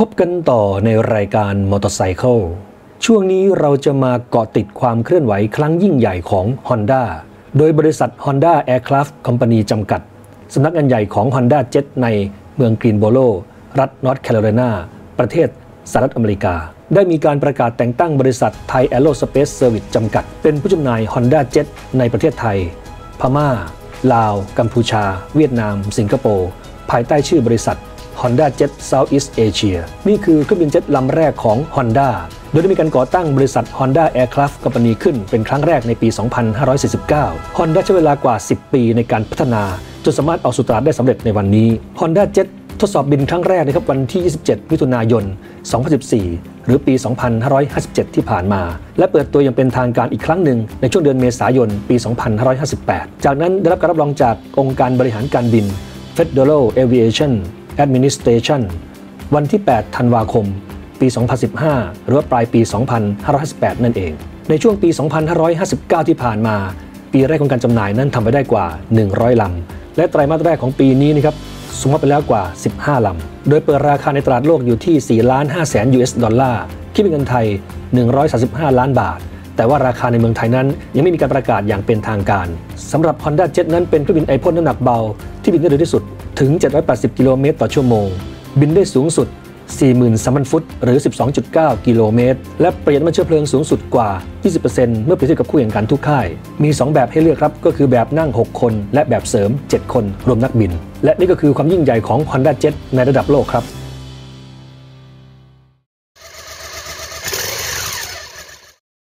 พบกันต่อในรายการมอเตอร์ไซค์ช่วงนี้เราจะมาเกาะติดความเคลื่อนไหวครั้งยิ่งใหญ่ของ Honda โดยบริษัท Honda Aircraft Company จำกัด สำนักงานใหญ่ของ Honda Jet ในเมืองกรีนส์โบโร รัฐนอร์ทแคโรไลนา ประเทศสหรัฐอเมริกา ได้มีการประกาศแต่งตั้งบริษัทไทยแอโรสเปซเซอร์วิสจำกัด เป็นผู้จำหน่าย Honda Jet ในประเทศไทย พม่า ลาว กัมพูชา เวียดนาม สิงคโปร์ ภายใต้ชื่อบริษัท Honda Jet Southeast Asia นี่คือเครื่องบินเจ็ตลำแรกของ Honda โดยได้มีการก่อตั้งบริษัท Honda Aircraft Company ขึ้นเป็นครั้งแรกในปี 2549 Honda ใช้เวลากว่า 10 ปีในการพัฒนา จนสามารถออกสู่ตลาดได้สำเร็จในวันนี้ Honda Jet ทดสอบบินครั้งแรกนะครับวันที่ 27 มิถุนายน 2014 หรือปี 2557 ที่ผ่านมา และเปิดตัวอย่างเป็นทางการอีกครั้งหนึ่งในช่วงเดือนเมษายน ปี 2558 จากนั้นได้รับการรับรองจากองค์การบริหารการบิน Federal Aviation Administration วันที่ 8 ธันวาคม ปี 2015 หรือว่าปลายปี 2558 นั่นเอง ในช่วงปี 2559 ที่ผ่านมา ปีแรกของการจำหน่ายนั้นทำไปได้กว่า 100 ลำ และไตรมาสแรกของปีนี้นะครับสูงไปแล้วกว่า 15 ลำ โดยเปิดราคาในตลาดโลกอยู่ที่ 4 ล้าน5แสน US ดอลลาร์ คิดเป็นเงินไทย 135 ล้านบาท แต่ว่าราคาในเมืองไทยนั้น ยังไม่มีการประกาศอย่างเป็นทางการ สำหรับ Honda Jet นั้นเป็นเครื่องบินไอพ่นน้ำหนักเบา ที่บินได้เร็วที่สุด ถึง 780 กิโลเมตรต่อชั่วโมง บินได้สูงสุด 43,000 ฟุต หรือ 12.9 กิโลเมตร และประหยัดน้ำมันเชื้อเพลิงสูงสุดกว่า 20%เมื่อเปรียบเทียบกับคู่แข่งขันทุกค่าย มี 2 แบบให้เลือกครับ ก็คือแบบนั่ง 6 คน และแบบเสริม 7 คน รวมนักบิน และนี่ก็คือความยิ่งใหญ่ของ Honda Jet ในระดับโลกครับ